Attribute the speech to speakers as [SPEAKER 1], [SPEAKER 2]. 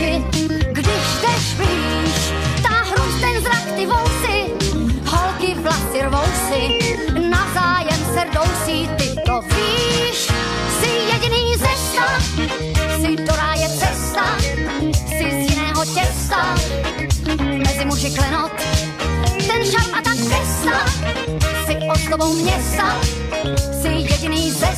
[SPEAKER 1] oči, když jdeš blíž. hrůz ten zrak, ty vousy, holky vlasy rvou si, navzájem se rdousí, ty to víš. Jsi jediný ze sta, jsi do ráje cesta, jsi z jiného těsta, mezi muži klenot, ten šarm a ta křesta, jsi ozdobou města, jsi jediný ze